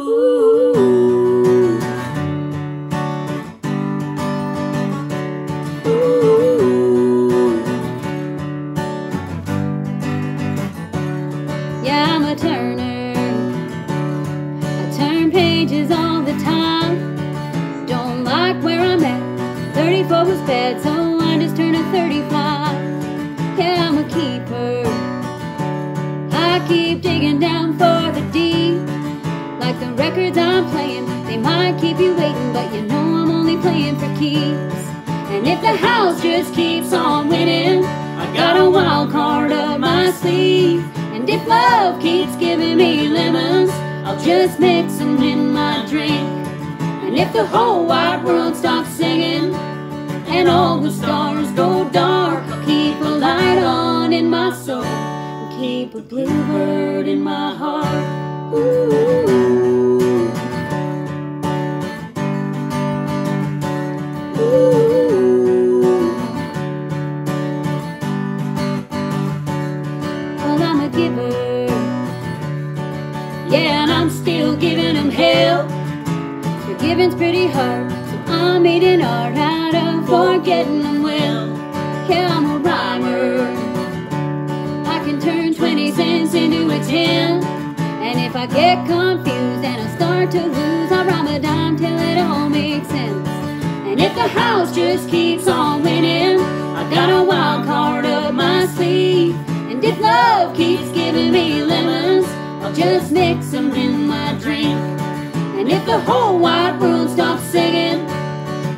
Ooh. Ooh. Yeah, I'm a turner. I turn pages all the time. Don't like where I'm at. 34 was bad, so I just turned a 35. Yeah, I'm a keeper. I keep digging down for. The records I'm playing, they might keep you waiting, but you know I'm only playing for keeps. And if the house just keeps on winning, I got a wild card up my sleeve. And if love keeps giving me lemons, I'll just mix them in my drink. And if the whole wide world stops singing, and all the stars go dark, I'll keep a light on in my soul, and keep a bluebird in my heart. Ooh. Giver. Yeah, and I'm still giving them hell. Forgiving's pretty hard, so I'm eating art out of forgetting them well. Yeah, I'm a rhymer. I can turn 20 cents into a 10. And if I get confused and I start to lose, I rhyme a dime till it all makes sense. And if the house just keeps giving me lemons, I'll just mix them in my drink. And if the whole wide world stops singing,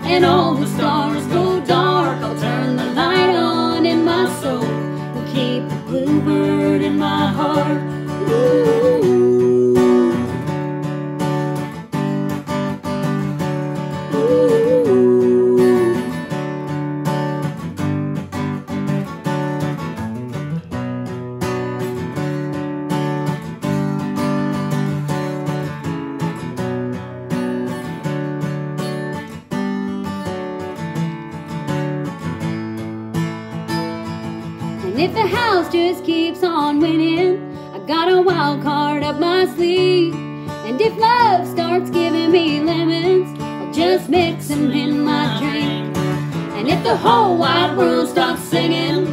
and all the stars go dark, I'll turn the light on in my soul and keep a bluebird in my heart. Ooh. If the house just keeps on winning, I got a wild card up my sleeve. And if love starts giving me lemons, I'll just mix them in my drink. And if the whole wide world stops singing,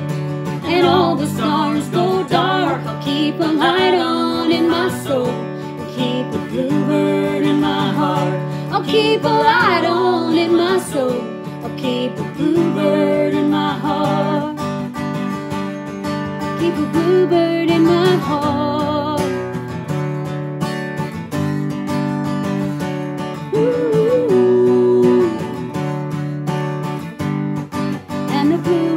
and all the stars go dark, I'll keep a light on in my soul, and keep a bluebird in my heart. I'll keep a light on in my soul, I'll keep a bluebird in my heart. A bluebird in my heart. Ooh. And the bluebird